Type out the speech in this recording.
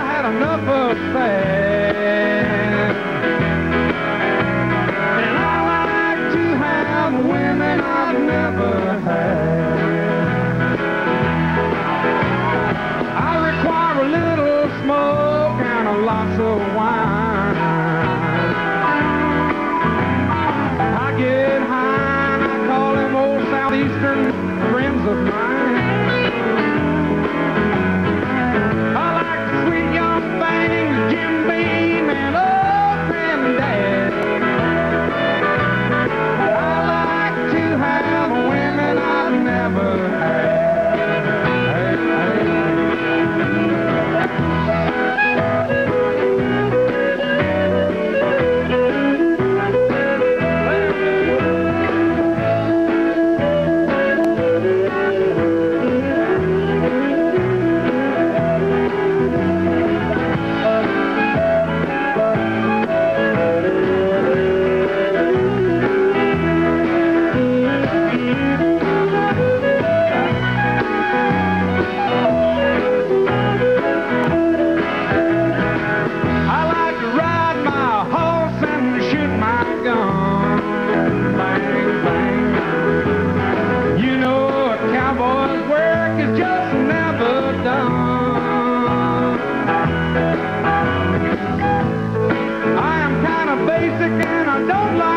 had enough of that. And I like to have women I've never had. I require a little smoke and a lot of wine. I am kind of basic and I don't like.